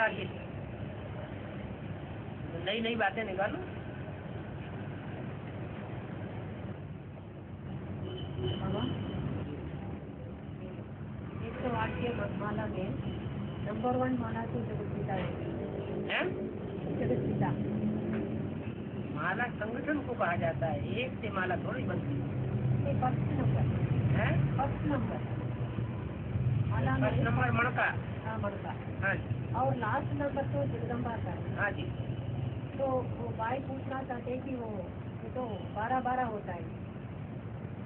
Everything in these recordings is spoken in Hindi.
मैंने कदाचित नई नई बातें निकालो। एक तो वाक्य माला में नंबर वन माला तो जगत पिता है। हैं? जगत पिता माला संगठन को कहा जाता है। एक से माला थोड़ी बनती ये फ़र्स्ट नंबर है? फ़र्स्ट नंबर माला फ़र्स्ट नंबर मणका। हाँ मड़का हाँ जी। और लास्ट नंबर तो जगदम्बा का है। हाँ जी। तो वो भाई पूछना चाहते हैं कि वो ये तो बारह बारह होता है।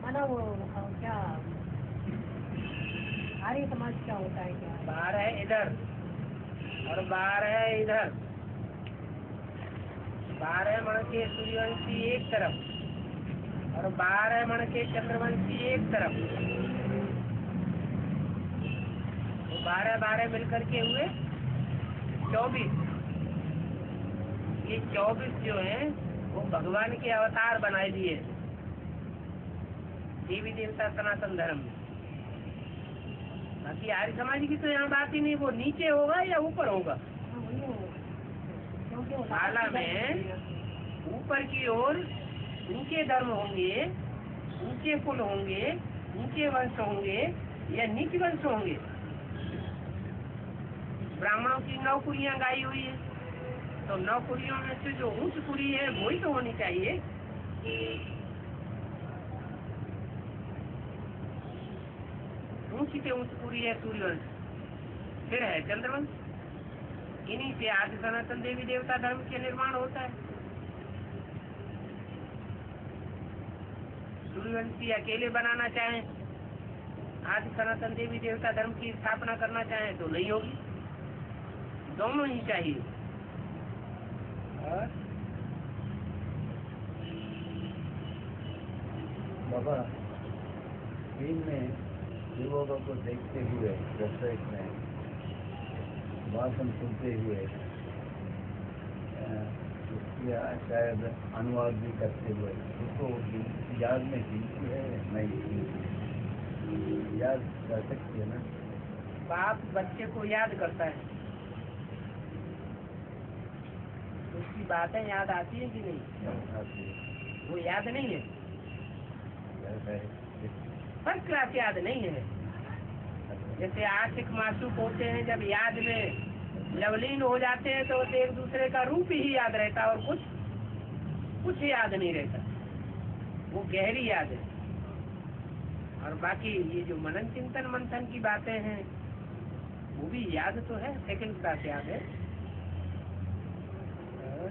माना वो क्या? आर्य समाज क्या होता है क्या? बारह है इधर। और बाहर है इधर। बाहर है मण के सूर्यवंशी एक तरफ़। और बारह है मण के चंद्रवंशी एक तरफ़। तो बारह बारह मिलकर के हुए। चौबीस। ये चौबीस जो है, वो भगवान के अवतार बनाए दिए। देवी देवता सनातन धर्म। बाकी आर्य समाज की तो यहाँ बात ही नहीं, वो नीचे होगा या ऊपर होगा? माला में ऊपर की ओर ऊँचे धर्म होंगे, ऊँचे कुल होंगे ऊँचे वंश होंगे या नीच वंश होंगे। ब्राह्मणों की नौ कुड़ियाँ गाई हुई है। तो नौ कुड़ियों में से जो ऊंच कुड़ी है, वही तो होनी चाहिए। ऊँची से ऊंच कुड़ी है सूर्यवंश। फिर है चंद्रवंश। इन्हीं से आदि सनातन देवी देवता धर्म के निर्माण होता है। सूर्यवंशी अकेले बनाना चाहें, आदि सनातन देवी देवता धर्म की स्थापना करना चाहें तो नहीं होगी। दोनों ही चाहिए। बाबा दिन में युवकों को देखते हुए वेबसाइट में भाषण सुनते हुए शायद अनुवाद भी करते हुए उसको याद में गिनती है? नहीं याद कर सकती है ना? बाप बच्चे को याद करता है। उसकी बातें याद आती है कि नहीं? वो याद नहीं है। फ़र्स्ट क्लास याद नहीं है। जैसे आशिक मासूक होते हैं, जब याद में लवलीन हो जाते हैं तो एक दूसरे का रूप ही याद रहता और कुछ कुछ याद नहीं रहता। वो गहरी याद है। और बाकी ये जो मनन चिंतन मंथन की बातें हैं, वो भी याद तो है सेकंड क्लास याद है और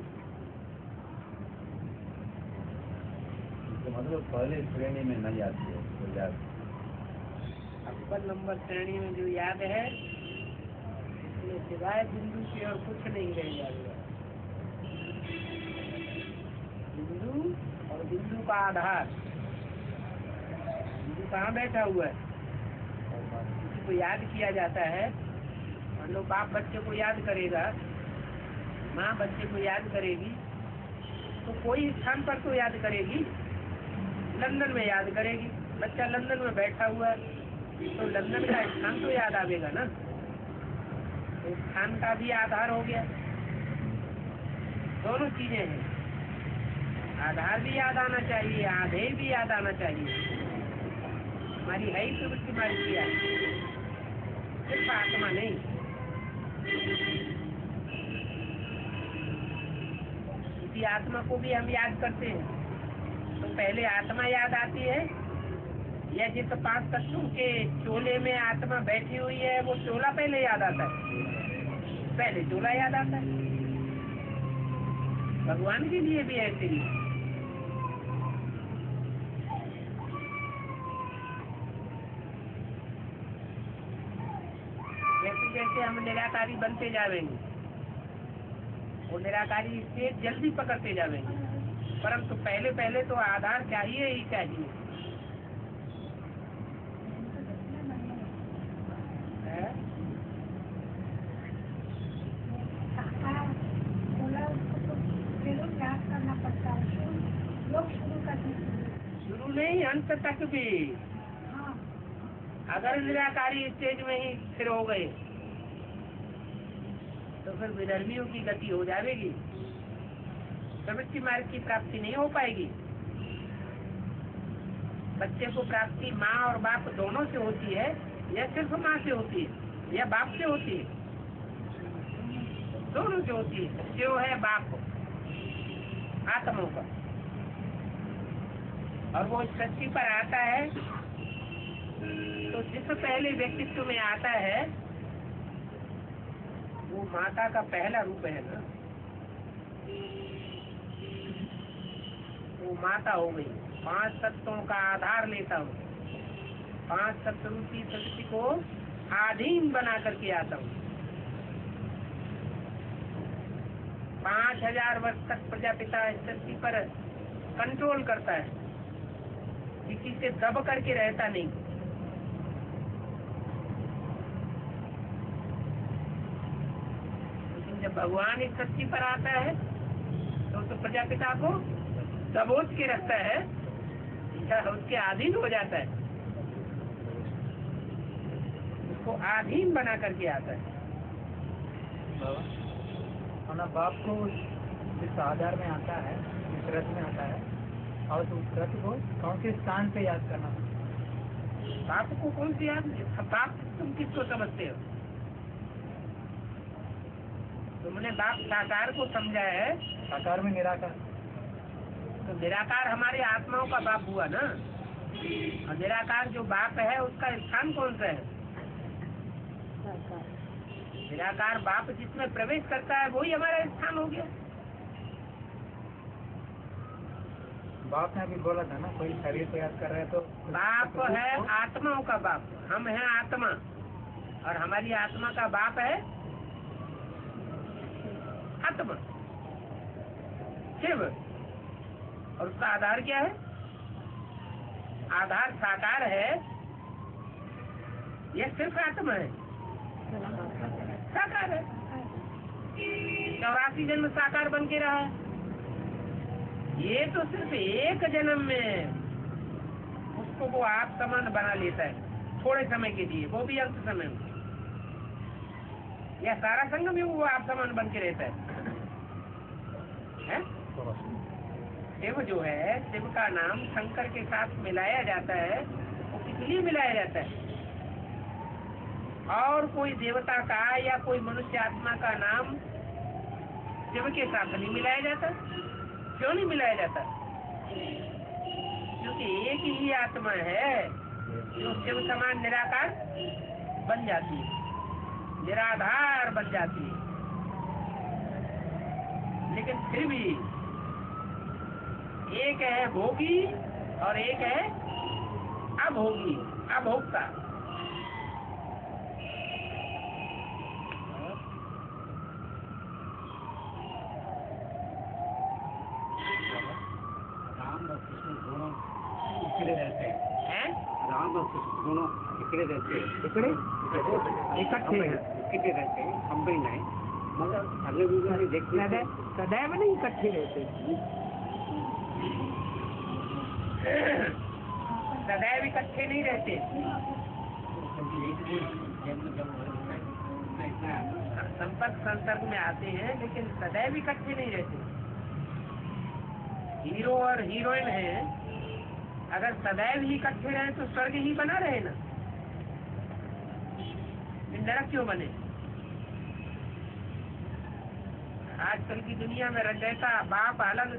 तो मतलब पहले श्रेणी में नहीं आती है तो याद? अव्वल नंबर श्रेणी में जो याद है, उसमें सिवाय बिंदु के और कुछ नहीं रह जाएगा। बिंदु और बिंदु का आधार। बिंदु कहाँ बैठा हुआ है? किसी को याद किया जाता है, मान लो बाप बच्चे को याद करेगा, माँ बच्चे को याद करेगी तो कोई स्थान पर तो याद करेगी। लंदन में याद करेगी। बच्चा लंदन में बैठा हुआ है तो लंदन का स्थान तो याद आवेगा ना? तो स्थान का भी आधार हो गया। दोनों चीज़ें हैं। आधार भी याद आना चाहिए आधेय भी याद आना चाहिए। हमारी है ही प्रवृत्ति हमारी किया सिर्फ़ आत्मा नहीं। किसी आत्मा को भी हम याद करते हैं। तो पहले आत्मा याद आती है। या जिस पाँच तत्वों के चोले में आत्मा बैठी हुई है, वो चोला पहले याद आता है। पहले चोला याद आता है। भगवान के लिए भी ऐसे ही। जैसे जैसे हम निराकारी बनते जावेंगे, वो निराकारी स्टेज जल्दी पकड़ते जाएँगे परंतु पहले पहले तो आधार चाहिए ही चाहिए? शुरू नहीं, अंत तक भी। अगर निराकारी स्टेज में ही फिर हो गए तो फिर विधर्मियों की गति हो जाएगी। प्रवृत्ति मार्ग की प्राप्ति नहीं हो पाएगी। बच्चे को प्राप्ति माँ और बाप दोनों से होती है, या सिर्फ़ माँ से होती है, या बाप से होती है? दोनों से होती है। जो है बाप आत्माओं का। और वो सृष्टि पर आता है तो जिस पहले व्यक्तित्व में आता है, वो माता का पहला रूप है ना। वो माता हो गई। पाँच तत्वों का आधार लेता हूँ। पाँच तत्व रूपी सृष्टि को आधीन बना करके आता हूँ। पाँच हज़ार वर्ष तक प्रजापिता इस सृष्टि पर कंट्रोल करता है। किसी से दब करके रहता नहीं। लेकिन जब भगवान इस सृष्टि पर आता है तो उस प्रजापिता को दबोच के रखता है उसके अधीन हो जाता है। उसको अधीन बना करके आता है। अपना बाप को इस आधार में आता है इस रथ में आता है और उस रथ को कौन से स्थान पे याद करना बाप को कौन सी याद बाप तुम किसको समझते हो? तुमने बाप साकार को समझा है। साकार में निराकार। तो निराकार हमारे आत्माओं का बाप हुआ ना? और निराकार जो बाप है उसका स्थान कौन सा है? निराकार। बाप जिसमें प्रवेश करता है वही हमारा स्थान हो गया। बाप ने अभी बोला था ना? कोई शरीर को याद कर रहे है तो बाप है आत्माओं का बाप। हम हैं आत्मा। और हमारी आत्मा का बाप है आत्मा। शिव। और उसका आधार क्या है? आधार साकार है। यह सिर्फ़ आत्म है। साकार है। चौरासी जन्म साकार बन के रहा है। ये तो सिर्फ़ एक जन्म में उसको वो आप समान बना लेता है। थोड़े समय के लिए, वो भी अंत समय में। या सारा संग में वो आप समान बन के रहता है। हैं? शिव जो है शिव का नाम शंकर के साथ मिलाया जाता है। वो किस लिए मिलाया जाता है? और कोई देवता का या कोई मनुष्य आत्मा का नाम शिव के साथ नहीं मिलाया जाता? क्यों नहीं मिलाया जाता? क्योंकि एक ही आत्मा है, जो शिव समान निराकार बन जाती है, निराधार बन जाती है। लेकिन फिर भी एक है भोगी और एक है अभोगी अभोक्ता। दोनों इकड़े रहते हैं। हैं? राम और कृष्ण दोनों इकड़े रहते हैं। इकड़े? इकट्ठे इकट्ठे रहते हैं कंबाइन है मगर अगले देखते हैं। सदैव सदैव नहीं इकट्ठे रहते। सदैव इकट्ठे नहीं रहते। संपर्क संसर्ग में आते हैं, लेकिन सदैव इकट्ठे नहीं रहते। हीरो और हीरोइन है। अगर सदैव ही इकट्ठे रहे तो स्वर्ग ही बना रहे ना। नरक क्यों बने? आजकल की दुनिया में रचयिता बाप अलग।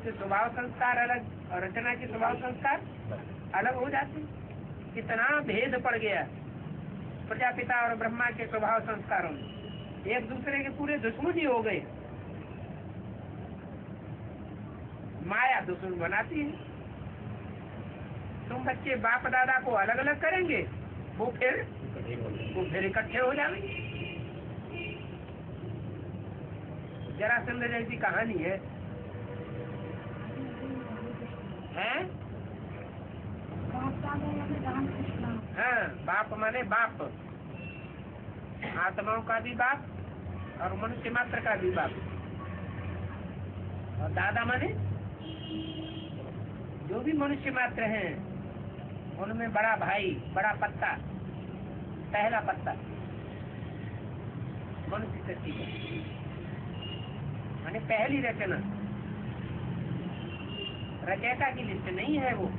उसके स्वभाव संस्कार अलग, और रचना के स्वभाव संस्कार अलग हो जाते कितना भेद पड़ गया प्रजापिता और ब्रह्मा के स्वभाव संस्कारों में। एक दूसरे के पूरे दुश्मन ही हो गए। माया दुश्मन बनाती है। तुम बच्चे बाप दादा को अलग अलग करेंगे, वो फिर वो फिर इकट्ठे हो जाएँगे। जरासंध जैसी कहानी है। हैं? हाँ बाप माने बाप। आत्माओं का भी बाप और मनुष्य मात्र का भी बाप। और दादा माने? जो भी मनुष्य मात्र हैं, उनमें बड़ा भाई, बड़ा पत्ता, पहला पत्ता। मनुष्य माने पहली रचना। रचयिता की लिस्ट नहीं है वो।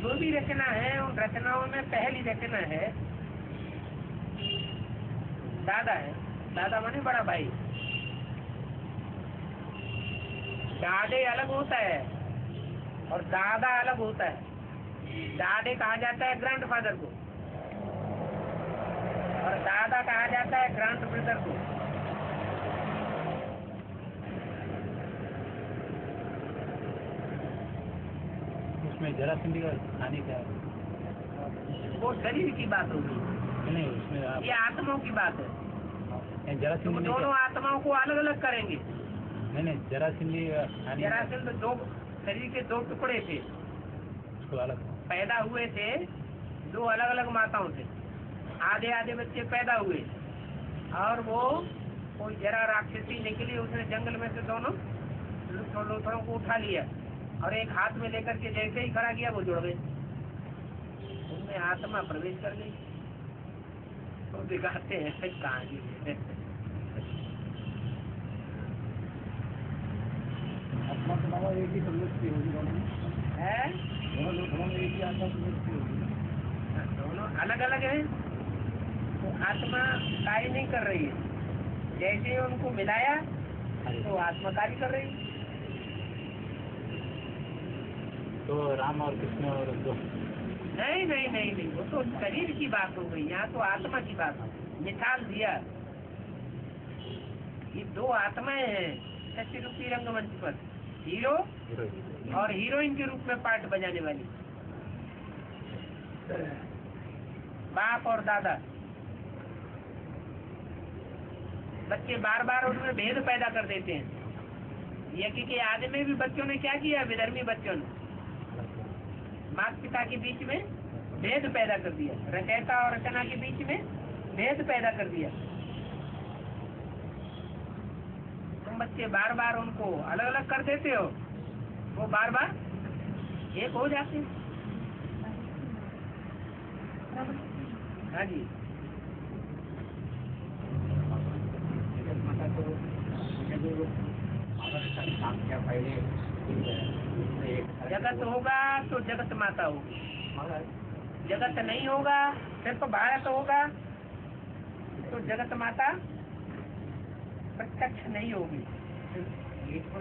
जो भी रचना है, उन रचनाओं में पहली रचना है, दादा है। दादा माने बड़ा भाई। दादे अलग होता है और दादा अलग होता है। दादे कहा जाता है ग्रैंड फादर को और दादा कहा जाता है ग्रैंड ब्रदर को। उसमें जरासंधि का हानि क्या है। वो शरीर की बात होगी। नहीं उसमें आप ये आत्माओं की बात है। जरासंधि में दोनों आत्माओं को अलग अलग करेंगे। नहीं नहीं जरासंधि हानि जरासंध दो शरीर के दो टुकड़े थे। उसको अलग पैदा हुए थे दो अलग अलग माताओं से। आधे आधे बच्चे पैदा हुए। और वो कोई जरा राक्षसी निकली उसने जंगल में से दोनों लुथड़ों को उठा लिया। और एक हाथ में लेकर के जैसे ही खड़ा किया वो जुड़ गए। उनमें आत्मा प्रवेश कर गई। तो दिखाते हैं कहानी। आत्मा के अलावा एक ही होगी दोनों है? दोनों दोनों एक ही आत्मा प्रवृत्ति होगी। दोनों अलग अलग है। तो आत्मा कार्य नहीं कर रही है। जैसे ही उनको मिलाया तो आत्मा कार्य कर रही है। तो राम और कृष्ण और दो। नहीं नहीं नहीं नहीं, वो तो शरीर की बात हो गई, यहाँ तो आत्मा की बात मिसाल दिया। ये दो आत्माएँ हैं सच्ची रूपी रंगमंच पर। हीरो और हीरोइन के रूप में पार्ट बजाने वाली। बाप और दादा। बच्चे बार बार उनमें भेद पैदा कर देते हैं। ये क्योंकि आदि में भी बच्चों ने क्या किया? विधर्मी बच्चों ने। माता पिता के बीच में भेद पैदा कर दिया। रचयता और रचना के बीच में भेद पैदा कर दिया। तुम बच्चे बार बार उनको अलग अलग कर देते हो, वो बार बार एक हो जाते हैं। जी। जगत होगा तो जगत माता होगी। जगत नहीं होगा सिर्फ़ भारत होगा। तो जगत माता प्रत्यक्ष नहीं होगी।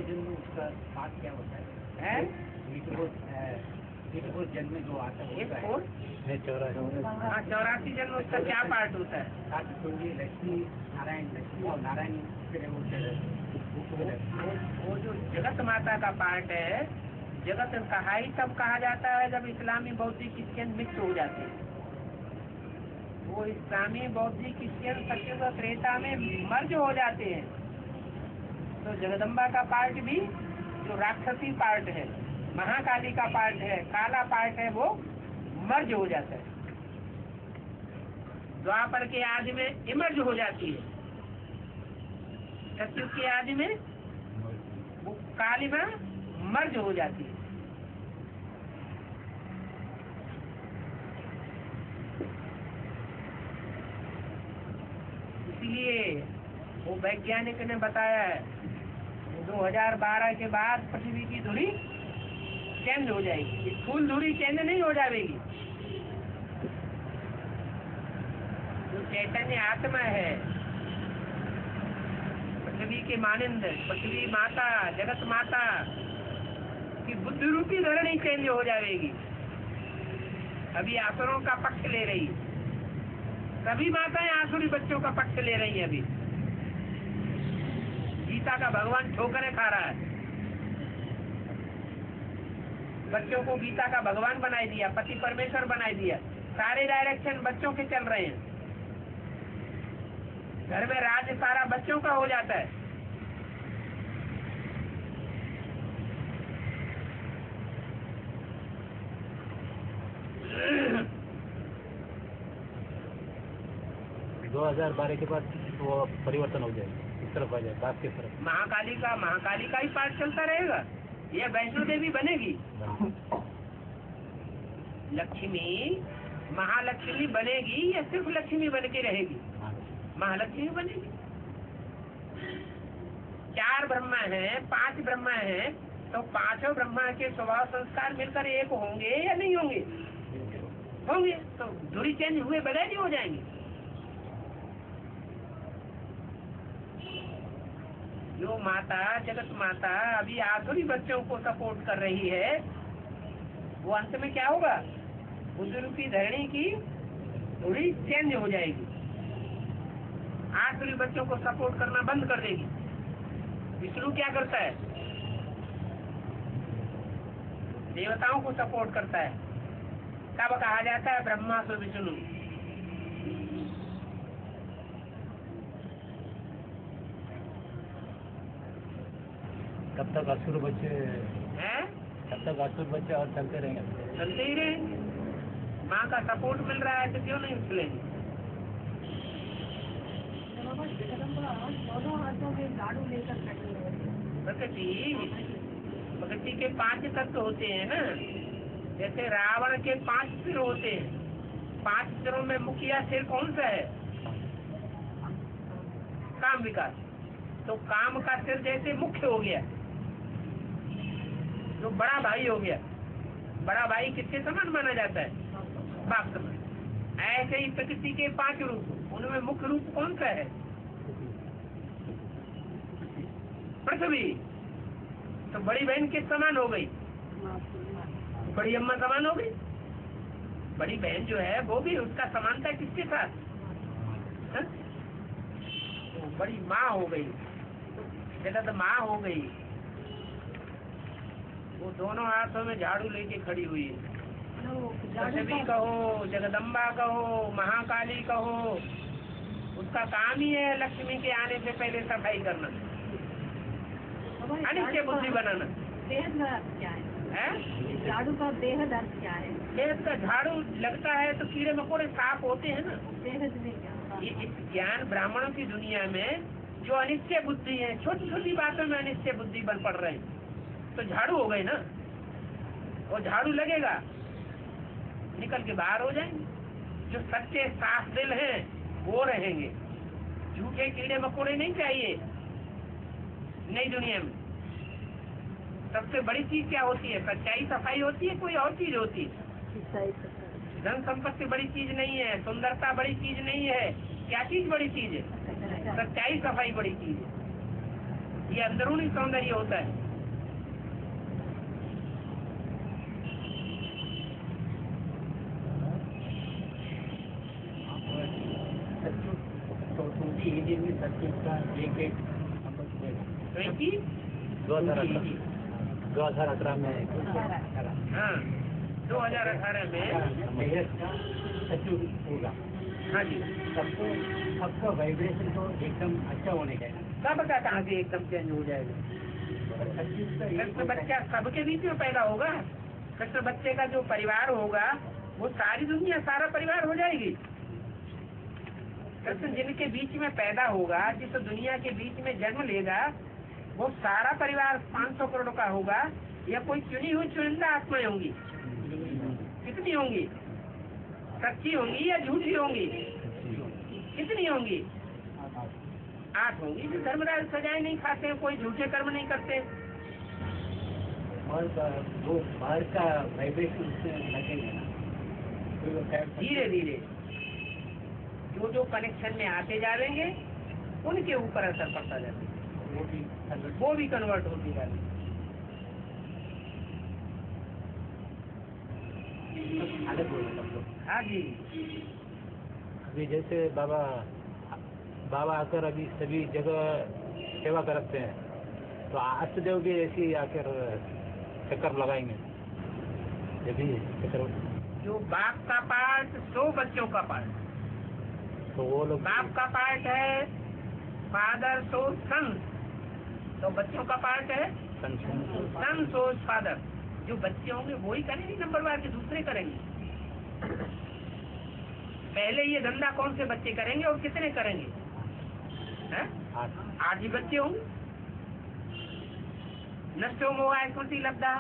जन्म उसका बात क्या होता है? है? जन्म जो आता एक और? चौरासी। हाँ चौरासी जन्म उसका क्या पार्ट होता है? लक्ष्मी नारायण लक्ष्मी और नारायण हैं। वो जो जगत माता का पार्ट है। जगत कहा ही तब कहा जाता है जब इस्लामी बौद्धिक क्रिश्चियन मिक्स हो जाते हैं। वो इस्लामी बौद्धिक क्रिश्चियन सत्युग त्रेता में मर्ज हो जाते हैं। तो जगदम्बा का पार्ट भी जो राक्षसी पार्ट है, महाकाली का पार्ट है, काला पार्ट है, वो मर्ज हो जाता है। द्वापर के आदि में इमर्ज हो जाती है। सत्युग के आदि में वो काली में मर्ज हो जाती है। इसलिए वो वैज्ञानिक ने बताया है 2012 के बाद पृथ्वी की धुरी चेंज हो जाएगी। फूल धुरी चेंज नहीं हो जाएगी। जो चैतन्य आत्मा है पृथ्वी के मानिंद, पृथ्वी माता, जगत माता की बुद्धि रूपी धरणी चेंज हो जाएगी। अभी आसुरों का पक्ष ले रही। सभी माताएँ आसुरी बच्चों का पक्ष ले रही है अभी। गीता का भगवान ठोकरे खा रहा है। बच्चों को गीता का भगवान बनाई दिया, पति परमेश्वर बनाई दिया। सारे डायरेक्शन बच्चों के चल रहे हैं। घर में राज सारा बच्चों का हो जाता है। दो हज़ार बारह के बाद वो परिवर्तन हो जाए इस तरफ़ आ जाए बाप की तरफ़। महाकाली का महाकाली का ही पाठ चलता रहेगा? ये वैष्णो देवी बनेगी। लक्ष्मी महालक्ष्मी बनेगी या सिर्फ़ लक्ष्मी बन के रहेगी? महालक्ष्मी बनेगी। चार ब्रह्मा हैं पाँच ब्रह्मा हैं तो पाँचों ब्रह्मा के स्वभाव संस्कार मिलकर एक होंगे या नहीं होंगे? होंगे तो दूरी चेंज हुए बगैर ही हो जाएँगे। जो माता, जगत माता अभी आसुरी बच्चों को सपोर्ट कर रही है, वो अंत में क्या होगा? बुज़ुर्ग की धरणी की थोड़ी चेंज हो जाएगी। आसुरी बच्चों को सपोर्ट करना बंद कर देगी। विष्णु क्या करता है? देवताओं को सपोर्ट करता है। कब कहा जाता है? ब्रह्मा सो विष्णु। तब तक असुर बच्चे तब तक असुर बच्चे और चलते रहेंगे। चलते ही रहेंगे माँ का सपोर्ट मिल रहा है तो क्यों नहीं चलेंगे प्रकृति प्रकृति के पाँच तत्व होते हैं ना। जैसे रावण के पाँच सिर होते हैं। पाँच सिरों में मुखिया सिर कौन सा है? काम विकास। तो काम का सिर जैसे मुख्य हो गया। जो बड़ा भाई हो गया। बड़ा भाई किसके समान माना जाता है? बाप समान। ऐसे ही प्रकृति के पाँच रूप, उनमें मुख्य रूप कौन सा है? पृथ्वी। तो बड़ी बहन किस समान हो गई? बड़ी अम्मा समान हो गई। बड़ी बहन जो है, वो भी उसका समानता किसके साथ? तो बड़ी माँ हो गई। जगत माँ हो गई। वो दोनों हाथों में झाड़ू लेके खड़ी हुई है। पृथ्वी का कहो जगदम्बा कहो महाकाली कहो उसका काम ही है लक्ष्मी के आने से पहले सफ़ाई करना। झाड़ू बुद्धि बनाना। बेहद अर्थ क्या है? झाड़ू का बेहद अर्थ क्या है? खेत का झाड़ू लगता है तो कीड़े मकोड़े साफ़ होते हैं ना। बेहद में क्या ये इस ज्ञान ब्राह्मणों की दुनिया में जो अनिश्चय बुद्धि है छोटी छोटी बातों में अनिश्चय बुद्धि बन पड़ रहे हैं। तो झाड़ू हो गए ना? वो झाड़ू लगेगा। निकल के बाहर हो जाएँगे। जो सच्चे साफ़ दिल हैं वो रहेंगे। झूठे कीड़े मकोड़े नहीं चाहिए। नई दुनिया में। सबसे बड़ी चीज़ क्या होती है? सच्चाई सफ़ाई होती है कोई और चीज़ होती है? धन संपत्ति बड़ी चीज़ नहीं है सुंदरता बड़ी चीज़ नहीं है। क्या चीज़ बड़ी चीज़ है? सच्चाई सफ़ाई बड़ी चीज़ है। ये अंदरूनी सौंदर्य होता है तो टूटी हिंदी में सचिव का एक एक ट्वेंटी दो हज़ार अठारह। दो हज़ार अठारह में। हाँ दो हज़ार अठारह में। सचिव होगा। हाँ जी। सबको सबका वाइब्रेशन तो एकदम अच्छा होने का है। सब का कहाँ से एकदम चेंज हो जाएगा। कृष्ण बच्चा सबके बीच में पैदा होगा? कृष्ण बच्चे का जो परिवार होगा वो सारी दुनिया सारा परिवार हो जाएगी? कृष्ण जिनके बीच में पैदा होगा जिस दुनिया के बीच में जन्म लेगा वो सारा परिवार 500 करोड़ का होगा या कोई चुनी हुई चुनिंदा आत्माएँ होंगी। कितनी होंगी? सच्ची होंगी या झूठी होंगी? कितनी होंगी? आठ होंगी। जो धर्मराज सजाए नहीं खाते कोई झूठे कर्म नहीं करते। वो बाहर का वाइब्रेशन लगेंगे धीरे धीरे जो जो कनेक्शन में आते जाएँगे उनके ऊपर असर पड़ता जाता है। वो भी वो भी कन्वर्ट होती अलग हो। जी अभी जैसे बाबा बाबा आकर अभी सभी जगह सेवा करते हैं तो अष्टदेव भी ऐसी आकर चक्कर लगाएँगे। ये भी चक्कर जो बाप का पार्ट सौ बच्चों का पार्ट तो वो लोग बाप का पार्ट है फादर सो सन तो बच्चों का पार्ट है सन सो फादर। जो बच्चे होंगे वो ही करेंगे नंबर बार के दूसरे करेंगे। पहले ये धंधा कौन से बच्चे करेंगे और कितने करेंगे? आठ। ही बच्चे होंगे। नष्टो मोहा स्मृति लब्धा।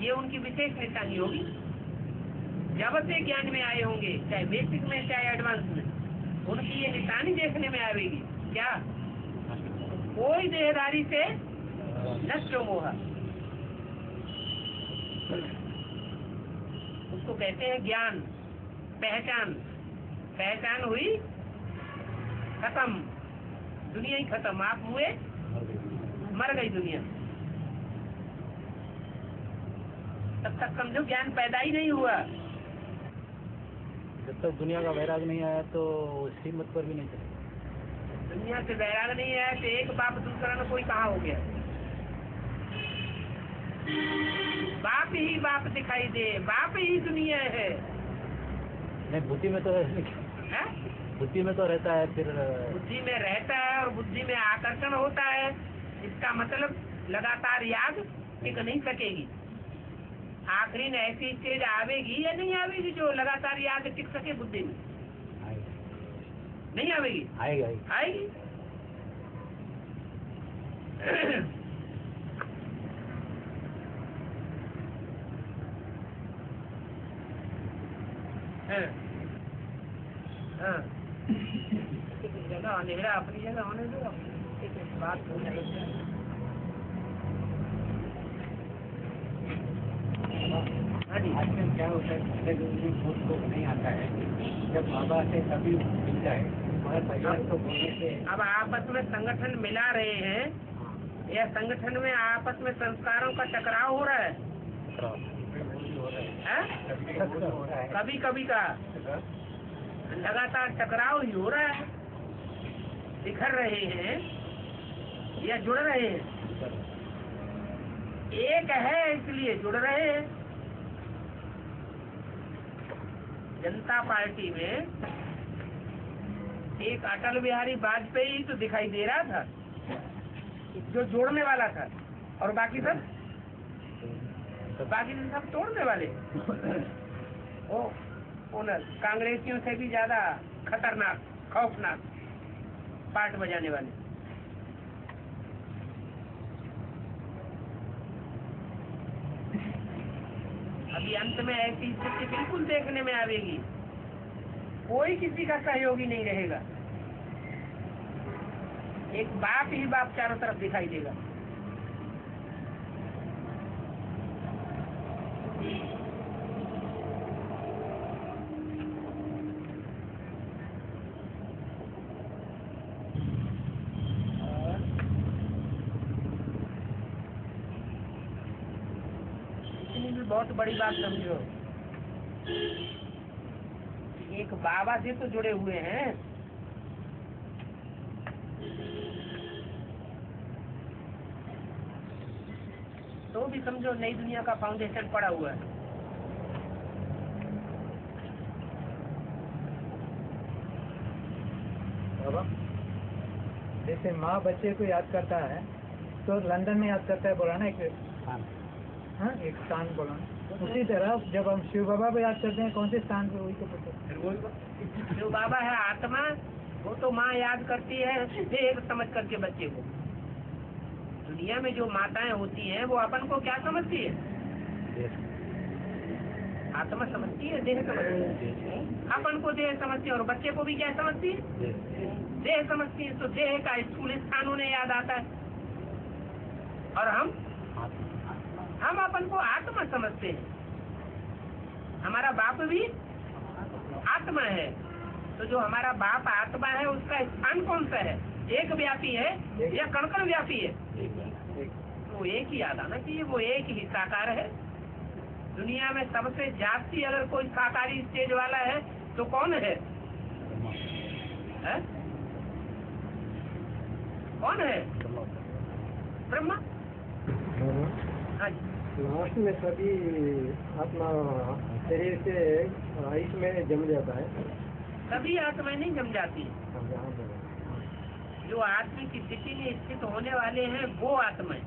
ये उनकी विशेष निशानी होगी। जब से ज्ञान में आए होंगे चाहे बेसिक में चाहे एडवांस में। उनकी ये निशानी देखने में आवेगी क्या? कोई देहदारी से नष्ट। मोह। उसको कहते हैं ज्ञान पहचान। पहचान हुई खत्म। दुनिया ही खत्म। आप हुए मर गई दुनिया। तब तक समझो ज्ञान पैदा ही नहीं हुआ। जब तक दुनिया का वैराग नहीं आया तो श्रीमत पर भी नहीं चलेगा दुनिया से वैराग नहीं आया तो एक बाप दूसरा न कोई कहाँ हो गया? बाप ही बाप दिखाई दे बाप ही दुनिया है। नहीं बुद्धि में तो हैं? बुद्धि में तो रहता है फिर बुद्धि में रहता है और बुद्धि में आकर्षण होता है। इसका मतलब लगातार याद टिक नहीं सकेगी। आखिरी में ऐसी स्टेज आवेगी या नहीं आवेगी जो लगातार याद टिक सके बुद्धि में नहीं आवेगी आएगा आएगा। हाँ। हाँ। जगह अपनी जगह होने दो बात हो जाएगी हाँ जी आजकल क्या होता है नहीं आता है। जब बाबा से परिवार को बोलने से अब आपस में संगठन मिला रहे हैं, या संगठन में आपस में संस्कारों का टकराव हो रहा है? है? कभी कभी का लगातार टकराव ही हो रहा है। बिखर रहे हैं, या जुड़ रहे हैं? एक है इसलिए जुड़ रहे हैं। जनता पार्टी में एक अटल बिहारी वाजपेयी तो दिखाई दे रहा था, जो जोड़ने वाला था। और बाकी सब? तो बाकी सब तोड़ने वाले। ओ कांग्रेसियों से भी ज़्यादा खतरनाक, खौफनाक पार्ट बजाने वाले। अभी अंत में ऐसी स्थिति बिल्कुल देखने में आवेगी। कोई किसी का सहयोगी नहीं रहेगा। एक बाप ही बाप चारों तरफ़ दिखाई देगा इतनी भी बहुत बड़ी बात समझो। एक बाबा से तो जुड़े हुए हैं। तो भी समझो नई दुनिया का फाउंडेशन पड़ा हुआ है। बाबा जैसे माँ बच्चे को याद करता है तो लंदन में याद करता है बोला ना एक। हाँ। हाँ एक स्थान बोला। उसी तरह जब हम शिव बाबा को याद करते हैं कौन से स्थान पे वही तो पूछो जो बाबा है आत्मा वो तो माँ याद करती है देह समझ करके बच्चे को। दुनिया में जो माताएँ होती हैं वो अपन को क्या समझती है? आत्मा समझती है देह समझती है। अपन को देह समझती है और बच्चे को भी क्या समझती है? देह। समझती है तो देह का स्कूल स्थान उन्हें याद आता है। और हम हम अपन को आत्मा समझते हैं। हमारा बाप भी आत्मा है। तो जो हमारा बाप आत्मा है उसका स्थान कौन सा है? एक व्यापी है या कणकण व्यापी है? तो एक ही याद आना चाहिए वो एक ही साकार है। दुनिया में सबसे जास्ती अगर कोई साकारी स्टेज वाला है तो कौन है, है? कौन है? ब्रह्मा। लास्ट में सभी आत्मा शरीर से आयुष में जम जाता है। सभी आत्माएँ नहीं जम जाती। जो आत्मा की स्थिति में स्थित होने वाले हैं वो आत्माएँ।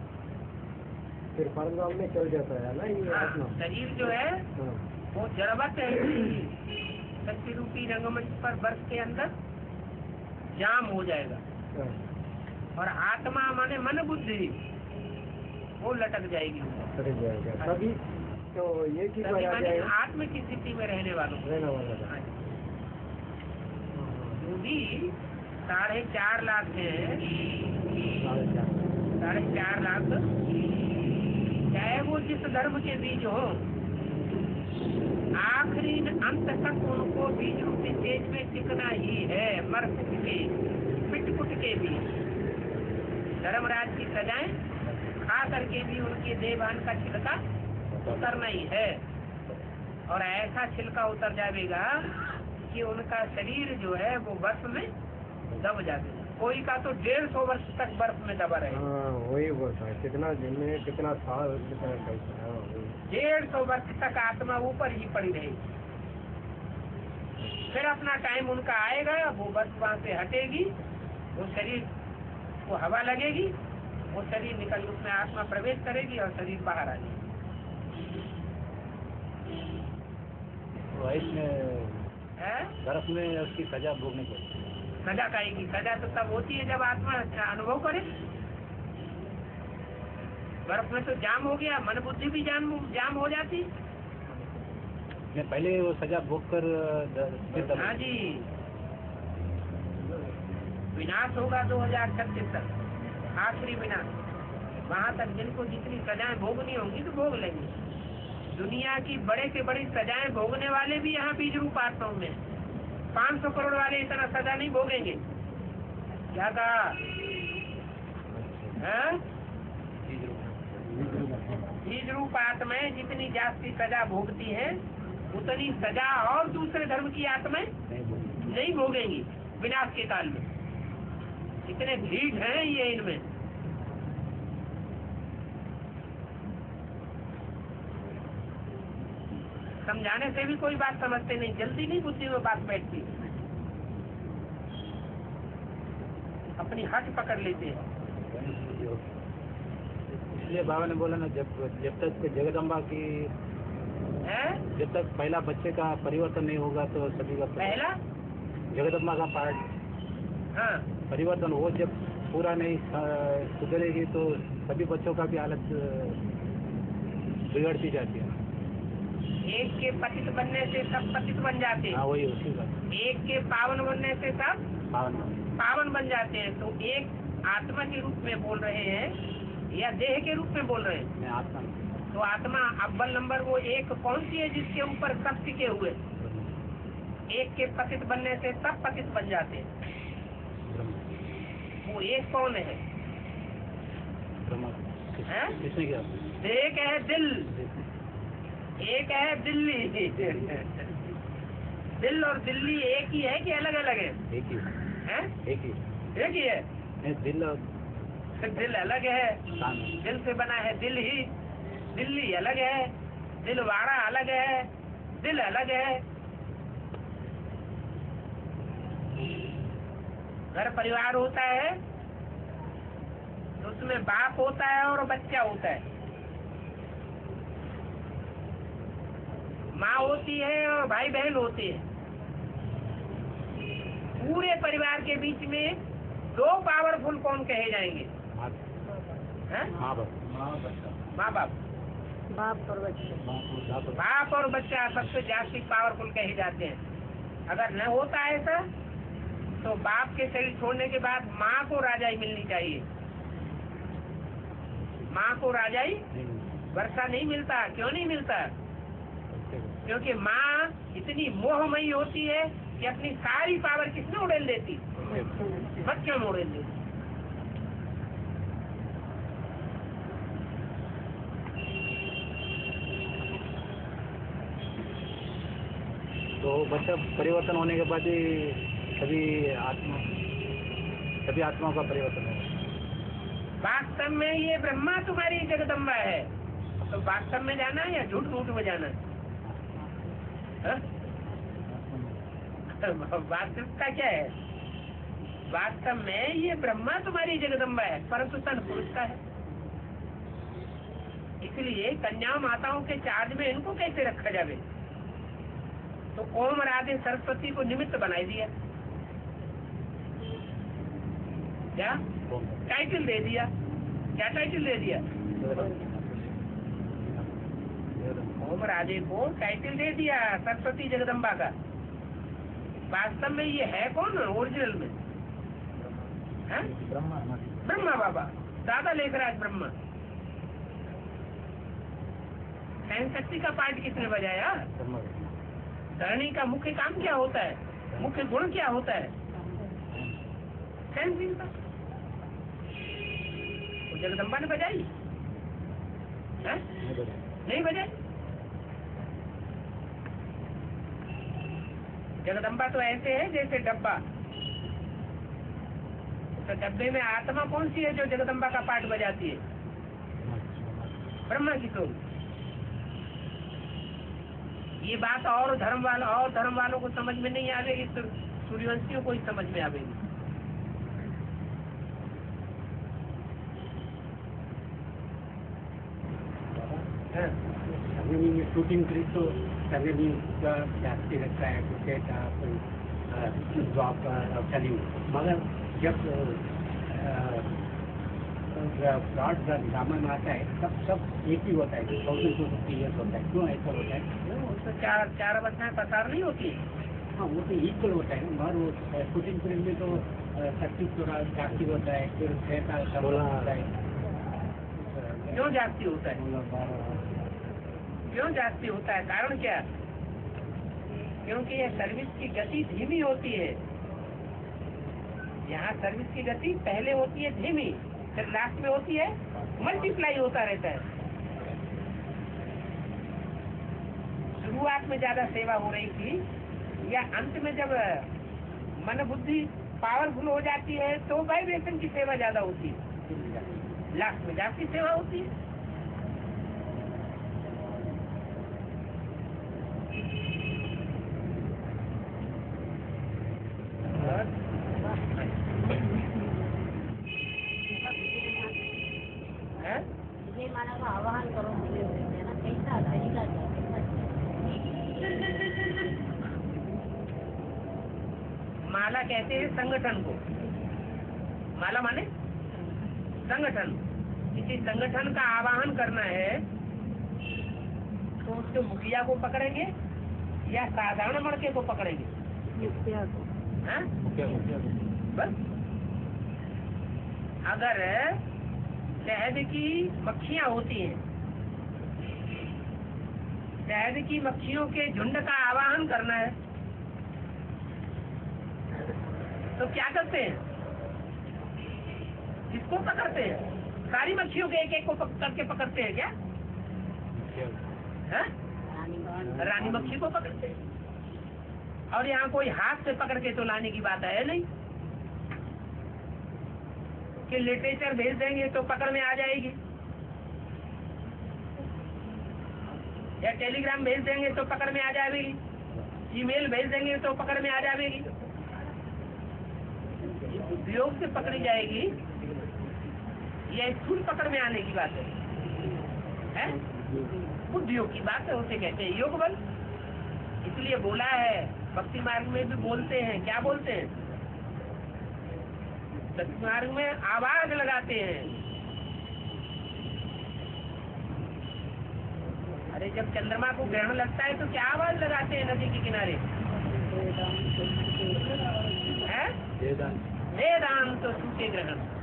फिर परमधाम में चल जाता है ना ये हाँ, आत्मा। शरीर जो है हाँ, वो जड़वत है शक्ति रूपी रंगमंच पर बर्फ़ के अंदर जाम हो जाएगा। हाँ, और आत्मा माने मन बुद्धि। वो लटक जाएगी। चले जाएगा। सभी तो ये आत्म की स्थिति में रहने वालों। रहने वाला। हाँ भी साढ़े चार लाख है साढ़े चार लाख। चाहे वो जिस धर्म के बीज हो आखिरी अंत तक उनको बीज रूपी तेज में टिकना ही है मर के पिटपुट के भी धर्मराज की सजाएँ खा करके भी उनके देवान का छिलका उतरना ही है। और ऐसा छिलका उतर जाएगा कि उनका शरीर जो है वो बर्फ़ में दब जाएगा। कोई का तो डेढ़ सौ वर्ष तक बर्फ़ में दबा रहे। हाँ वही बोलता है कितना दिन में कितना साल कितना हाँ। डेढ़ सौ वर्ष तक आत्मा ऊपर ही पड़ी रहेगी फिर अपना टाइम उनका आएगा वो बर्फ़ वहाँ से हटेगी वो शरीर को हवा लगेगी वो शरीर निकल उसमें आत्मा प्रवेश करेगी और शरीर बाहर आ जाएगी। तो बर्फ़ में उसकी सजा भोगनी पड़ती सजा खाएगी सजा तो तब होती है जब आत्मा अनुभव करे। बर्फ़ में तो जाम हो गया मन बुद्धि भी जाम जाम हो जाती। मैं पहले वो सजा भोग कर द- हाँ जी। विनाश होगा 2036 तक। आखिरी विनाश वहाँ तक जिनको जितनी सजाएँ भोगनी होंगी तो भोग लेंगे। दुनिया की बड़े से बड़ी सजाएँ भोगने वाले भी यहाँ बीज रूप आत्माओं में पाँच सौ करोड़ वाले इतना सजा नहीं भोगेंगे। क्या कहा? बीज रूप आत्माएँ जितनी जास्ती सजा भोगती हैं उतनी सजा और दूसरे धर्म की आत्माएँ नहीं भोगेंगी। विनाश के काल में। इतने भीड़ हैं ये इनमें? समझाने से भी कोई बात समझते नहीं जल्दी नहीं बुद्धि में बात बैठती। अपनी हट पकड़ लेते हैं। इसलिए बाबा ने बोला ना जब जब तक जगदम्बा की हैं? जब तक पहला बच्चे का परिवर्तन नहीं होगा तो सभी का पहला? जगदम्बा का पार्ट। हाँ। परिवर्तन हो जब पूरा नहीं सुधरेगी तो सभी बच्चों का भी हालत बिगड़ती जाती है। एक के पतित बनने से सब पतित बन जाते हाँ। हैं वही उसी बात। एक के पावन बनने से सब पावन। पावन बन जाते हैं। तो एक आत्मा के रूप में बोल रहे हैं या देह के रूप में बोल रहे हैं? मैं आत्मा तो आत्मा अव्वल नंबर वो एक कौन सी है जिसके ऊपर सब टिके हुए? एक के पतित बनने से सब पतित बन जाते हैं। वो एक कौन है? हैं? एक है दिल। एक है दिल्ली। दिल और दिल्ली एक ही है कि अलग अलग है? एक ही हैं? एक ही एक ही है? दिल और दिल अलग है। दिल से बना है दिल ही। दिल्ली अलग है। दिलवाड़ा अलग है। दिल अलग है। घर परिवार होता है तो उसमें बाप होता है और बच्चा होता है। माँ होती है और भाई बहन होते हैं। पूरे परिवार के बीच में दो पावरफुल कौन कहे जाएँगे? माँ। बाप। बाप। बाप और बच्चे। बाप और- बच्चा सबसे जास्ती पावरफुल कहे जाते हैं। अगर न होता है ऐसा तो बाप के शरीर छोड़ने के बाद माँ को राजाई मिलनी चाहिए। माँ को राजाई वर्षा नहीं मिलता, क्यों नहीं मिलता? क्योंकि माँ इतनी मोहमयी होती है कि अपनी सारी पावर किसने उड़ेल देती? बच्चों में उड़ेल देती? तो बच्चा परिवर्तन होने के बाद ही सभी आत्मा सभी आत्माओं का परिवर्तन होगा वास्तव में ये ब्रह्मा तुम्हारी जगदम्बा है। तो वास्तव में जाना है या झूठ मूठ में जाना? है? वास्तविकता क्या है? वास्तव में ये ब्रह्मा तुम्हारी जगदम्बा है, परंतु तन पुरुष का है। इसलिए कन्या माताओं के चार्ज में इनको कैसे रखा जावे? तो ओम राधे सरस्वती को निमित्त बनाई दिया। क्या। टाइटल दे दिया। क्या टाइटल दे दिया? ओम राजे को टाइटल दे दिया सरस्वती जगदम्बा का। वास्तव में ये है कौन? ओरिजिनल में। हैं? ब्रह्मा बाबा। दादा लेखराज ब्रह्मा। सहन शक्ति का पार्ट किसने बजाया? धरणी का मुख्य काम क्या होता है? मुख्य गुण क्या होता है? सहनशीलता। वो जगदम्बा ने बजाई? हैं? नहीं बजाई? जगदम्बा तो ऐसे है जैसे डब्बा। तो डब्बे में आत्मा कौन सी है जो जगदम्बा का पाठ बजाती है? ब्रह्मा की तो। ये बात और धर्म वालों और धर्म वालों को समझ में नहीं आवेगी तो सूर्यवंशियों को ही समझ में आवेगी हाँ, में शूटिंग करी तो सगनी का जाती रहता है क्रिकेट कोई जॉब चलिंग मगर जब फ्रॉड का ड्रामा में आता है तब सब एक ही होता है थाउज़ेंड टू फिफ्टी ईयर्स होता है। क्यों ऐसा होता है? तो चार चार अवस्थाएँ पसार नहीं होती? हाँ वो तो इक्वल होता है। मगर वो शूटिंग फ़िल्म में तो पच्चीस थोड़ा जाती होता है फिर छः साल का सोलह। होता है। क्यों जास्ती होता है? क्यों जास्ती होता है? कारण क्या? क्योंकि ये सर्विस की गति धीमी होती है। यहाँ सर्विस की गति पहले होती है धीमी, फिर लास्ट में होती है मल्टीप्लाई होता रहता है। शुरुआत में ज़्यादा सेवा हो रही थी या अंत में जब मन बुद्धि पावरफुल हो जाती है तो वाइब्रेशन की सेवा ज़्यादा होती है। लास्ट में जास्ती सेवा होती है। हैं? करो कैसा तरीका माला कहते हैं संगठन को माला माने संगठन किसी संगठन का आवाहन करना है तो उसके मुखिया को पकड़ेंगे या साधारण मड़के को पकड़ेंगे? हैं? बस। अगर शहद की मक्खियाँ होती हैं शहद की मक्खियों के झुंड का आवाहन करना है तो क्या करते हैं? किसको पकड़ते हैं? सारी मक्खियों के एक एक को पक- करके पकड़ते हैं क्या? मुखिया हैं? रानी मक्खी को पकड़ते हैं। और यहाँ कोई हाथ से पकड़ के तो लाने की बात है नहीं? कि लिटरेचर भेज देंगे तो पकड़ में आ जाएगी। या टेलीग्राम भेज देंगे तो पकड़ में आ जाएगी। ईमेल भेज देंगे तो पकड़ में आ जाएगी। उपयोग से पकड़ी जाएगी। या स्थूल पकड़ में आने की बात है, है? बुद्धियों की बात है उसे कहते हैं योग बल इसलिए बोला है भक्ति मार्ग में भी बोलते हैं। क्या बोलते हैं? भक्ति मार्ग में आवाज़ लगाते हैं। अरे जब चंद्रमा को ग्रहण लगता है तो क्या आवाज़ लगाते हैं नदी के किनारे? हैं? वेदांत। वेदांत तो सूखे ग्रहण।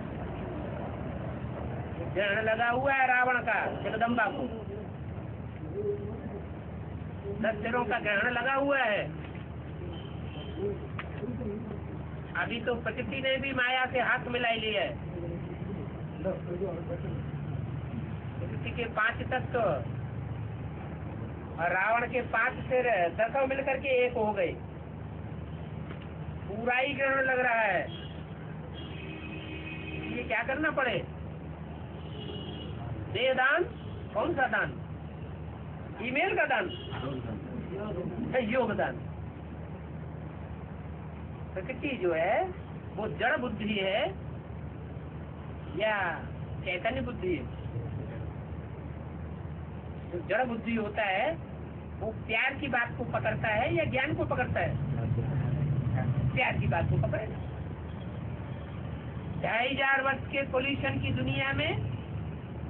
ग्रहण लगा हुआ है रावण का जगदम्बा को। दस सिरों का ग्रहण लगा हुआ है। अभी तो प्रकृति ने भी माया से हाथ मिलाई लिया है। प्रकृति के पाँच तत्व। और रावण के पाँच सिर दसों मिलकर के एक हो गए। पूरा ही ग्रहण लग रहा है। ये क्या करना पड़े? देह दान कौन सा दान? ईमेल का दान? योगदान। प्रकृति जो है, वो जड़ बुद्धि है, या चैतन्य बुद्धि है। जो जड़ बुद्धि होता है, वो प्यार की बात को पकड़ता है या ज्ञान को पकड़ता है? प्यार की बात को पकड़ेगा। ढाई हज़ार वर्ष के पोल्यूशन की दुनिया में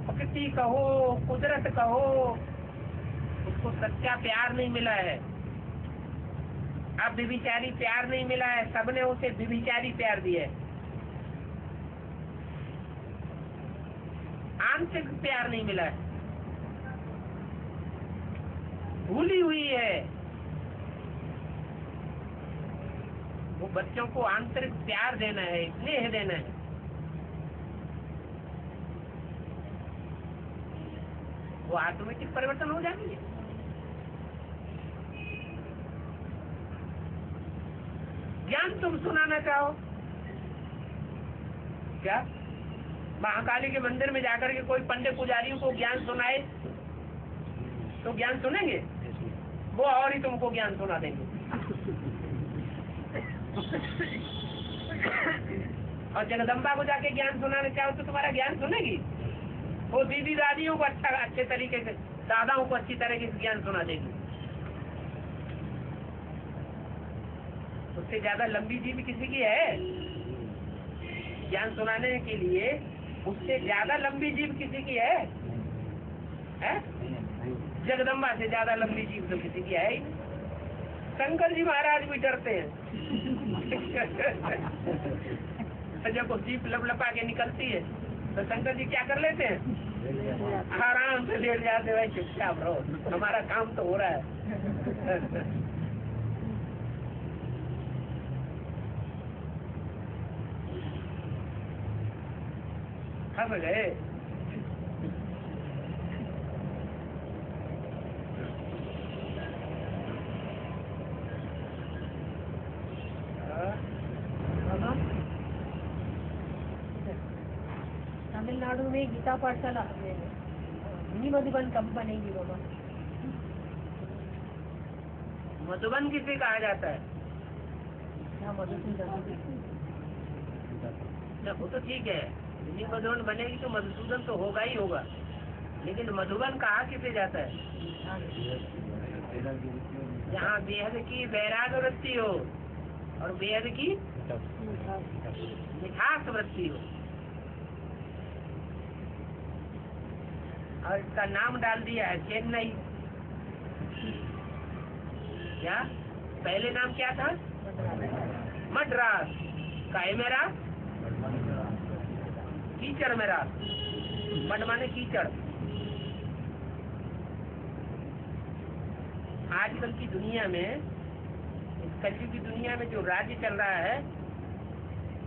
प्रकृति कहो, कुदरत कहो, उसको सच्चा प्यार नहीं मिला है। अब विभिचारी प्यार नहीं मिला है, सबने उसे विभिचारी प्यार दिया है। आंतरिक प्यार नहीं मिला है। भूली हुई है। वो बच्चों को आंतरिक प्यार देना है, स्नेह देना है। वो ऑटोमेटिक परिवर्तन हो है। ज्ञान तुम सुनाना चाहो। क्या? महाकाली के मंदिर में जाकर के कोई पंडित पुजारियों को ज्ञान सुनाए तो ज्ञान सुनेंगे? वो और ही तुमको ज्ञान सुना देंगे। और जगदम्बा को जाके ज्ञान सुनाना चाहो तो तुम्हारा ज्ञान सुनेगी? वो दीदी दादियों को अच्छा अच्छे तरीके से दादाओं को अच्छी तरह से ज्ञान सुना देगी। उससे ज़्यादा लंबी जीव किसी की है? ज्ञान सुनाने के लिए उससे ज़्यादा लंबी जीव किसी की है, है? जगदम्बा से ज़्यादा लंबी जीव तो किसी की है शंकर जी महाराज भी डरते हैं। जब वो जीप लपलपा के निकलती है तो शंकर जी क्या कर लेते हैं? आराम से लेट जाते भाई, चुपचाप रहो। हमारा काम तो हो रहा है। हम गए हाँ, बाबा तमिलनाडु में गीता पाठशाला मिनी मधुबन बाबा किसे कहा जाता है? मधुसूदन वो तो ठीक है। मिनी मधुबन बनेगी तो मधुसूदन तो होगा ही होगा। लेकिन मधुबन कहा किसे जाता है? जहाँ बेहद की वैराग वृत्ति हो और बेहद की मिठास वृत्ति हो। और इसका नाम डाल दिया है, चेन्नई। क्या? पहले नाम क्या था? मद्रास। काहे मेरा? कीचड़ मेरा। मड माने कीचड़। आजकल की दुनिया में कलयुग की दुनिया में जो राज्य चल रहा है,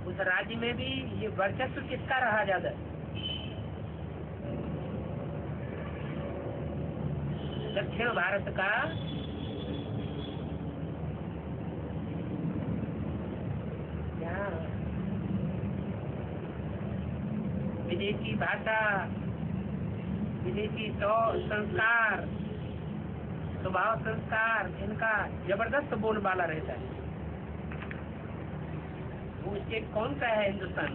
उस राज्य में भी ये वर्चस्व किसका रहा ज़्यादा? दक्षिण भारत का क्या? विदेशी भाषा विदेशी तो संस्कार स्वभाव संस्कार इनका ज़बरदस्त बोलबाला रहता है। वो स्टेट कौन सा है हिंदुस्तान?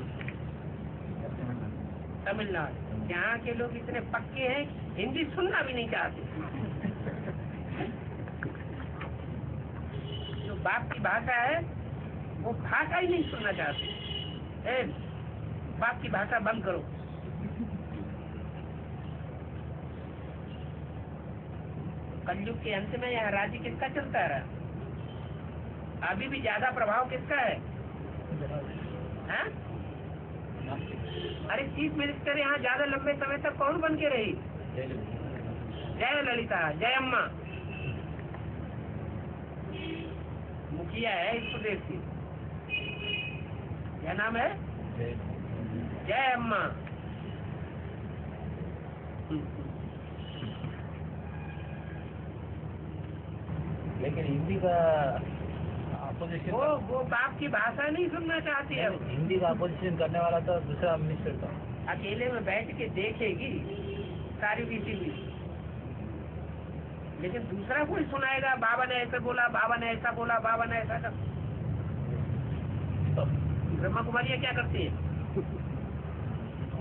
तमिलनाडु। यहाँ के लोग इतने पक्के हैं हिंदी सुनना भी नहीं चाहते जो बाप की भाषा है वो भाषा ही नहीं सुनना चाहते। ए, बाप की भाषा बंद करो। कलयुग के अंत में यह राज्य किसका चलता रहा अभी भी ज़्यादा प्रभाव किसका है? हैं? अरे चीफ मिनिस्टर यहाँ ज़्यादा लंबे समय तक कौन बन के रही? जय ललिता जय अम्मा। मुखिया है इस प्रदेश की। क्या नाम है? जय। अम्मा। लेकिन हिंदी का अपोजिशन वो वो बाप की भाषा नहीं सुनना चाहती है हिंदी का अपोजिशन करने वाला तो दूसरा मिनिस्टर था। अकेले में बैठ के देखेगी सारी बीती हुई। लेकिन दूसरा कोई सुनाएगा बाबा ने ऐसा बोला बाबा ने ऐसा बोला बाबा ने ऐसा कर ब्रह्मा कुमारियाँ क्या करती है?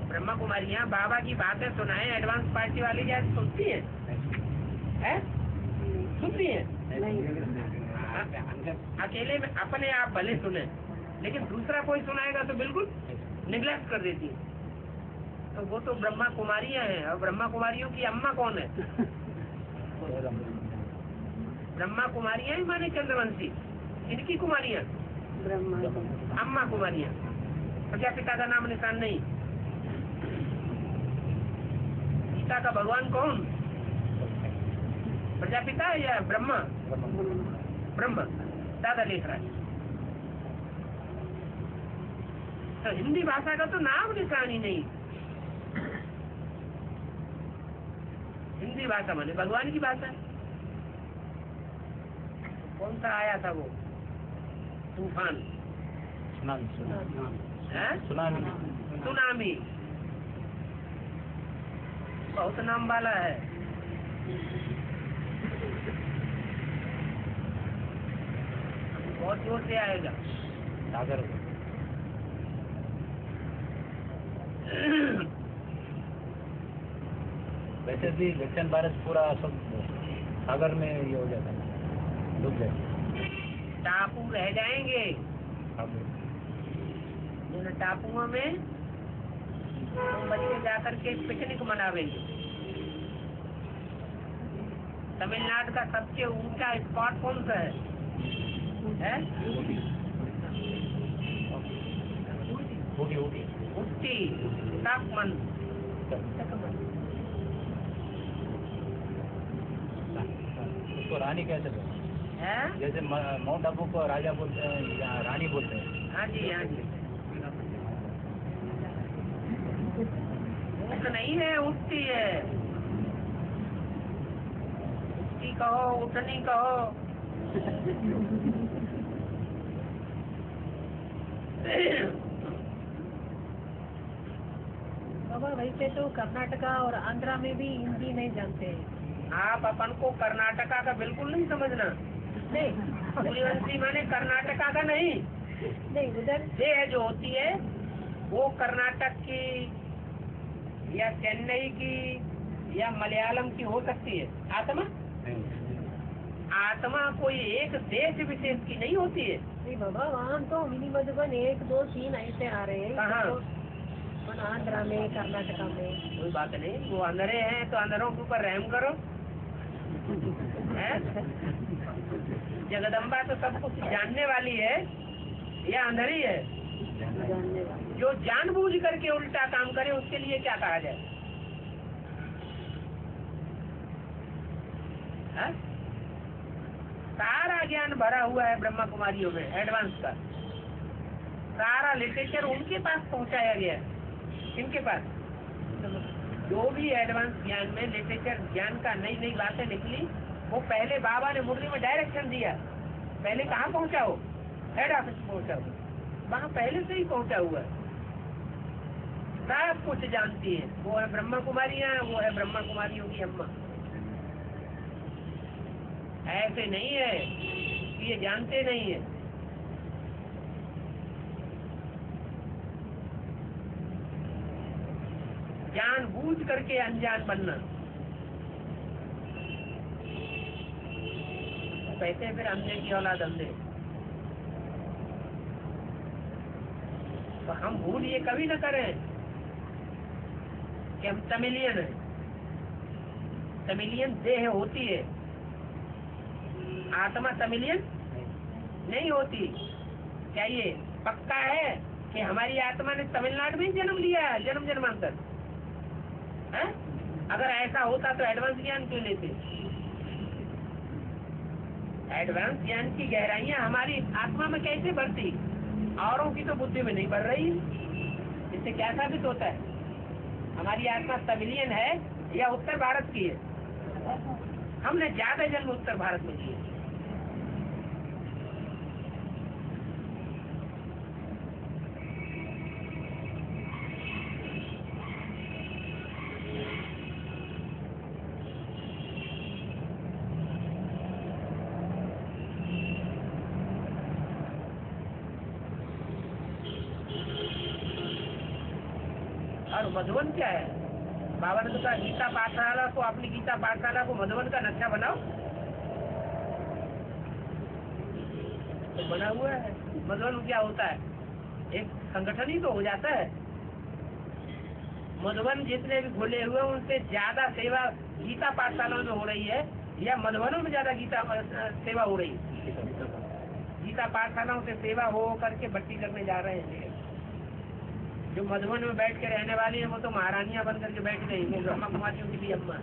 ब्रह्मा कुमारियाँ बाबा की बातें सुनाए एडवांस पार्टी वाली जैसे सुनती है? हैं? सुनती है? अकेले में अपने आप भले सुने लेकिन दूसरा कोई सुनाएगा तो बिल्कुल निगलेक्ट कर देती है। तो वो तो ब्रह्मा कुमारियाँ हैं और ब्रह्मा कुमारियों की अम्मा कौन है? ब्रह्मा कुमारियाँ ही माने चंद्रवंशी। इनकी कुमारियाँ। अम्मा कुमारियाँ प्रजापिता का नाम निशान नहीं? गीता का भगवान कौन? प्रजापिता या ब्रह्मा? ब्रह्म। दादा लिख रहा है। तो हिंदी भाषा का तो नाम निशान ही नहीं। हिंदी भाषा माने भगवान की भाषा। कौन सा आया था वो? तूफ़ान। है? सुनामी। सुनामी। बहुत नाम वाला है। बहुत ज़ोर से आएगा। सागर। वैसे भी दक्षिण भारत पूरा सब सागर में ये हो जाता है। डूब जाए टापू रह जाएँगे। टापुओं में तो बच्चे जाकर के पिकनिक मनावेंगे। तमिलनाडु का सबसे ऊँचा स्पॉट कौन सा है? है? ऊटी। ऊटी। उट्टी उसको रानी कैसे बोलते हैं? जैसे माउंट आबू को राजा बोलते हैं या रानी बोलते हैं। हाँ जी हाँ जी। ऊँट नहीं है उठती है। उठती कहो उठनी कहो। बाबा वैसे तो कर्नाटका और आंध्रा में भी हिंदी नहीं जानते। हैं आप अपन को कर्नाटका का बिल्कुल नहीं समझना। नहीं। सूर्यवंशी माने कर्नाटका का नहीं। नहीं उधर देह जो होती है वो कर्नाटक की या चेन्नई की या मलयालम की हो सकती है। आत्मा? आत्मा कोई एक देश विशेष की नहीं होती है। नहीं बाबा वहाँ तो मिनी मधुबन एक दो तीन ऐसे आ रहे हैं। कहाँ? तो आंध्रा में कर्नाटका में। कोई बात नहीं वो अंधरे हैं तो अंधरों के ऊपर रहम करो? जगदम्बा तो सब कुछ जानने वाली है या अंधरी है? जो जानबूझ करके उल्टा काम करे, उसके लिए क्या कहा जाए? हैं? सारा ज्ञान भरा हुआ है ब्रह्मा कुमारियों में एडवांस का। सारा लिटरेचर उनके पास पहुँचाया गया है। किनके पास? जो भी एडवांस ज्ञान में लिटरेचर ज्ञान का नई नई बातें निकली, वो पहले बाबा ने मुरली में डायरेक्शन दिया। पहले कहाँ पहुँचा हो हेड ऑफ़िस पहुँचा हो वहाँ पहले से ही पहुँचा हुआ। है सब कुछ जानती है। वो है ब्रह्मा कुमारियाँ वो है ब्रह्मा कुमारियों की अम्मा। ऐसे नहीं है ये जानते नहीं है। जान बूझ करके अनजान बनना। कहते फिर अंधे की औलाद अंधे तो हम भूल ये कभी ना करें कि हम तमिलियन हैं। तमिलियन देह होती है। आत्मा तमिलियन नहीं होती। क्या ये पक्का है कि हमारी आत्मा ने तमिलनाडु में ही जन्म लिया है जन्म जन्मांतर हैं? अगर ऐसा होता तो एडवांस ज्ञान क्यों लेते? एडवांस ज्ञान की गहराइयाँ हमारी आत्मा में कैसे बढ़ती? औरों की तो बुद्धि में नहीं बढ़ रही। इससे क्या साबित होता है? हमारी आत्मा तमिलियन है या उत्तर भारत की है? हमने ज़्यादा जन्म उत्तर भारत में किए और मधुबन क्या है बाबा ने तो कहा गीता पाठशाला को अपनी गीता पाठशाला को मधुबन का नक्शा बनाओ तो बना हुआ है। मधुबन क्या होता है? एक संगठन ही तो हो जाता है। मधुबन जितने भी खुले हुए उनसे ज़्यादा सेवा गीता पाठशाला में हो रही है, या मधुबनों में ज़्यादा गीता सेवा हो रही है। गीता पाठशालाओं से सेवा हो करके भर्ती करने जा रहे हैं। जो मधुबन में बैठ के रहने वाली है, वो तो महारानियाँ बन करके बैठ गई ब्रह्मा कुमारियों की भी अम्मा।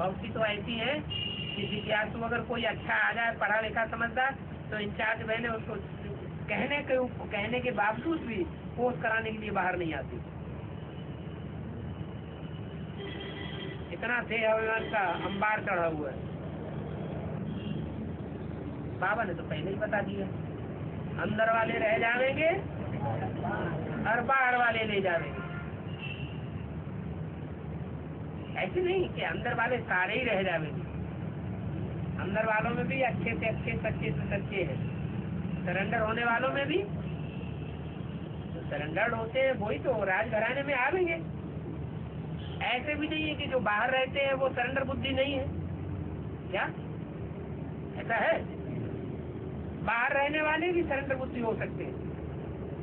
सी तो ऐसी है कि जिज्ञासु अगर कोई अच्छा आ जाए, पढ़ा लिखा समझदार तो इंचार्ज बहने उसको कहने के कहने के बावजूद भी कोर्स कराने के लिए बाहर नहीं आती। इतना थे अभिमान का अंबार चढ़ा हुआ है। बाबा ने तो पहले ही बता दिया। अंदर वाले रह जाएँगे और बाहर वाले ले जाएँगे ऐसे नहीं कि अंदर वाले सारे ही रह जाएँगे अंदर वालों में भी अच्छे से अच्छे, सच्चे से सच्चे हैं। सरेंडर होने वालों में भी। जो सरेंडर होते हैं, वही तो राजघराने में आवेंगे ऐसे भी नहीं है कि जो बाहर रहते हैं, वो सरेंडर बुद्धि नहीं है। क्या? ऐसा है? बाहर रहने वाले भी सरेंडर बुद्धि हो सकते हैं।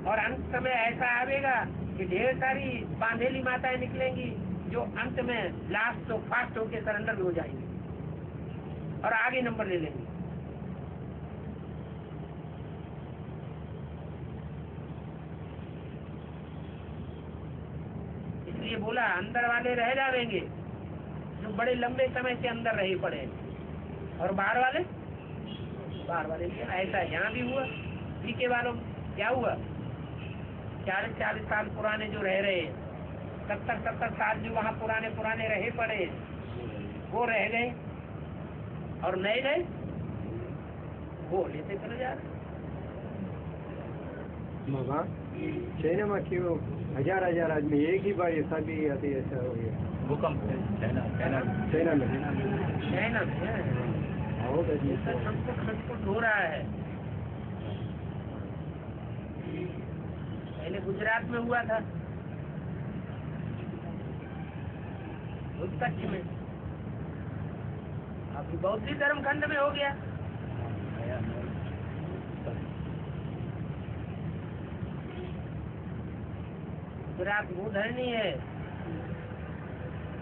और अंत समय ऐसा आवेगा कि ढेर सारी बांधेली माताएँ निकलेंगी। जो अंत में लास्ट तो फास्ट होके सरेंडर भी हो जाएँगे। और आगे नंबर ले लेंगे। इसलिए बोला, अंदर वाले रह जाएँगे जो बड़े लंबे समय से अंदर रहे पड़े और बाहर वाले? बाहर वाले ऐसा यहाँ भी हुआ। पीके वालों, क्या हुआ? चालीस चालीस साल पुराने जो रह रहे हैं सत्तर सत्तर साल जो वहाँ पुराने पुराने रहे पड़े। वो रह गए। और नए गए? वो लेते चले जा रहे। बाबा चाइना में क्यों? हज़ार हज़ार आदमी एक ही बार ऐसा शादी आती है ऐसा हो गया। भूकंप चाइना चाइना। में। चाइना में। चाइना में है। हो रहा है। पहले गुजरात में हुआ था। उस कच्छ में। अभी धर्म खंड में हो गया। गुजरात वो धरनी है।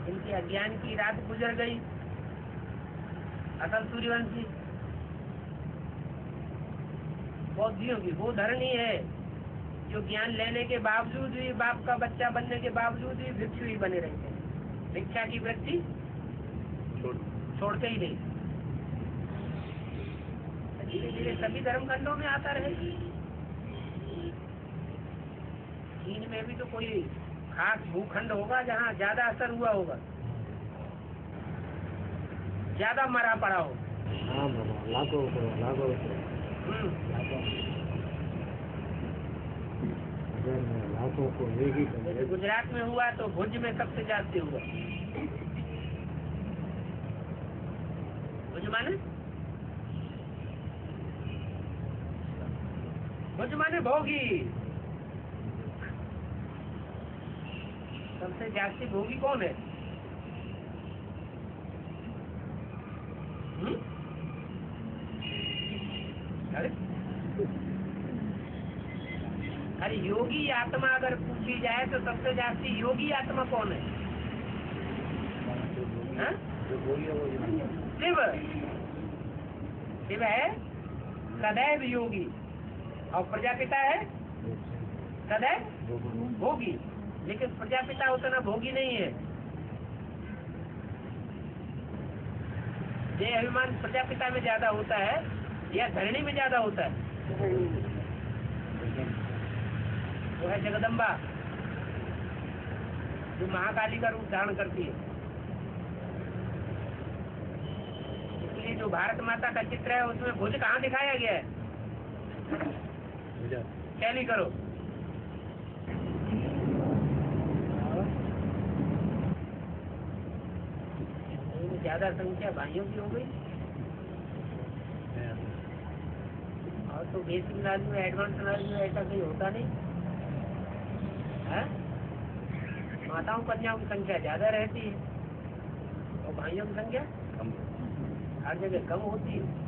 इनके अज्ञान की रात गुजर गई। असल सूर्यवंशी। बौद्धियों की वो धरनी है, जो ज्ञान लेने के बावजूद भी, बाप का बच्चा बनने के बावजूद भी भिक्षु ही बने रहते हैं। भिक्षा की वृत्ति छोड़ते ही नहीं। धीरे धीरे सभी धर्म खंडों में आता रहेगी। चीन में भी तो कोई खास भूखंड होगा जहाँ ज़्यादा असर हुआ होगा। ज़्यादा मरा पड़ा हो। हाँ लाखों लाखों लाखों को एक ही जैसे गुजरात में हुआ तो भुज में सबसे जाते हुआ भुज माने? भुज माने भोगी। सबसे जास्ती भोगी कौन है? हम्म? अरे अरे योगी आत्मा अगर पूछी जाए तो सबसे जास्ती योगी आत्मा कौन है? हाँ? ये शिव। शिव है? सदैव योगी। और प्रजापिता है? सदैव भोगी। लेकिन प्रजापिता उतना भोगी नहीं है। जय अभिमान प्रजापिता में ज़्यादा होता है या धरणी में ज़्यादा होता है? वो है जगदम्बा। जो महाकाली का रूप धारण करती है। इसलिए जो भारत माता का चित्र है उसमें भुज कहाँ दिखाया गया है? टैली करो। ज़्यादा संख्या भाइयों की हो गई। और तो बेसिक नॉलेज में एडवांस नॉलेज में ऐसा कहीं होता नहीं। है? माताओं कन्याओं की संख्या ज़्यादा रहती है और भाइयों की संख्या कम। हर जगह कम होती है।